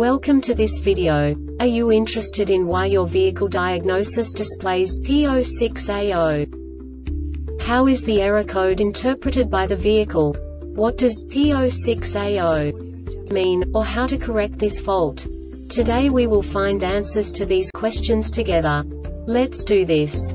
Welcome to this video. Are you interested in why your vehicle diagnosis displays P06A0? How is the error code interpreted by the vehicle? What does P06A0 mean, or how to correct this fault? Today we will find answers to these questions together. Let's do this.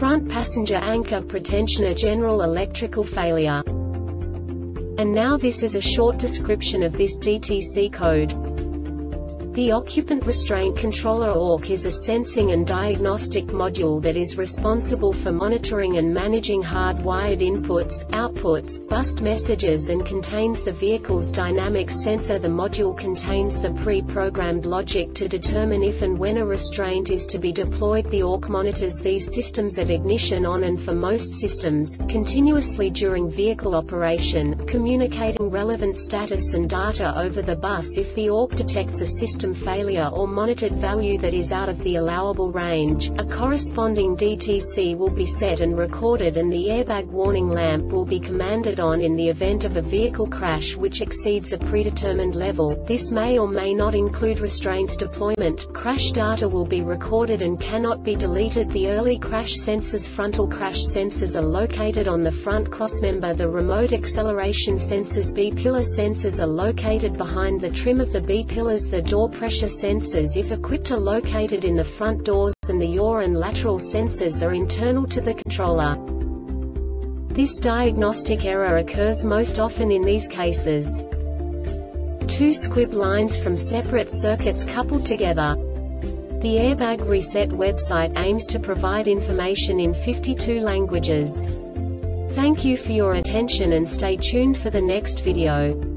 front passenger anchor pretensioner general electrical failure. And now this is a short description of this DTC code. The Occupant Restraint Controller ORC is a sensing and diagnostic module that is responsible for monitoring and managing hard-wired inputs, outputs, bus messages and contains the vehicle's dynamics sensor. The module contains the pre-programmed logic to determine if and when a restraint is to be deployed. The ORC monitors these systems at ignition on and for most systems, continuously during vehicle operation, communicating relevant status and data over the bus if the ORC detects a system system failure or monitored value that is out of the allowable range, a corresponding DTC will be set and recorded and the Airbag warning lamp will be commanded on in the event of a vehicle crash which exceeds a predetermined level. This may or may not include restraints deployment. Crash data will be recorded and cannot be deleted. The early crash sensors frontal crash sensors are located on the front crossmember. The remote acceleration sensors B-pillar sensors are located behind the trim of the B-pillars. The door pressure sensors if equipped are located in the front doors and the yaw and lateral sensors are internal to the controller. This diagnostic error occurs most often in these cases. Two squib lines from separate circuits coupled together. The Airbag Reset website aims to provide information in 52 languages. Thank you for your attention and stay tuned for the next video.